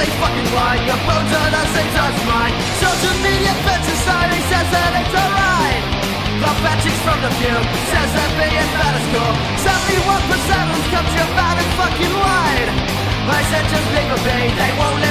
they fucking blind Your phones are the same as mine. Social media fed society says that it's alright. The fat from the view says that being fat is cool 71% comes your come to fucking wide. I said just pay a be, they won't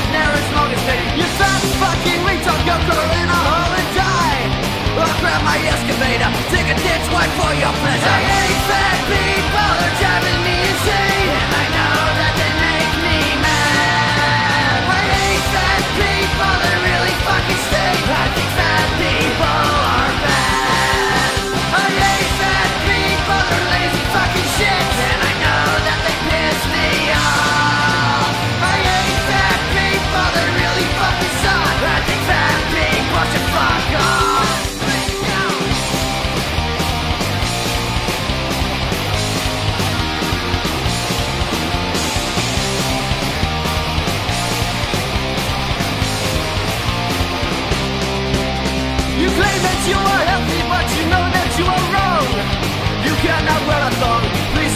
Please.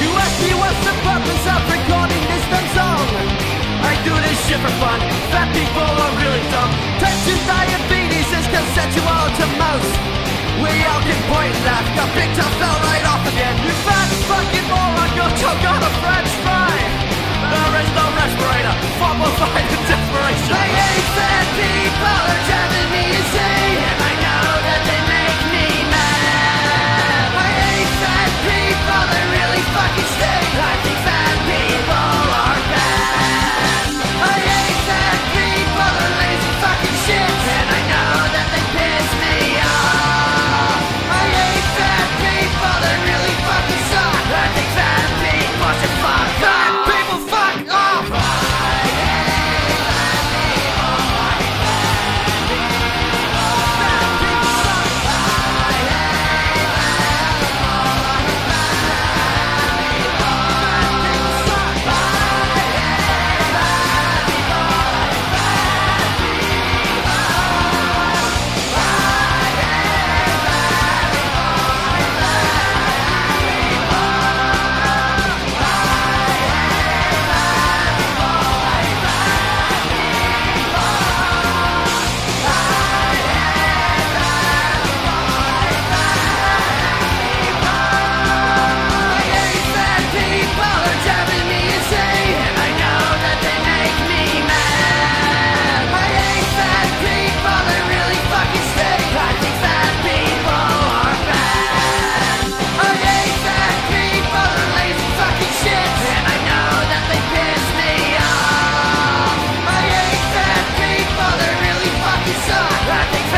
You what's the purpose of recording song. I do this shit for fun. Fat people are really dumb. Type 2 diabetes is consensual to most. We all can point laugh. Your big toe side. I think